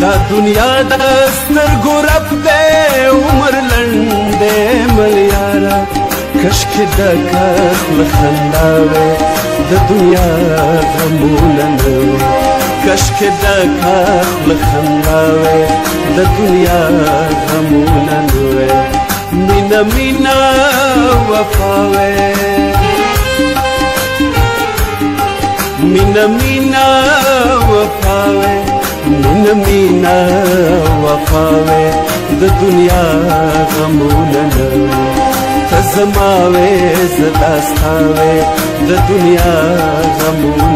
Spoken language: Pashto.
دا دنیا د سترګو رب دې عمر لنډې ملیارا کشک د کس مخنداوې د دنیا غمولن کشک د کس مخنداوې د دنیا غمولن وې مینا مینا وفاوې مینا مینا وفاوې علينا وقاوي د غمولنا فزماوي زداستاوي د غمولنا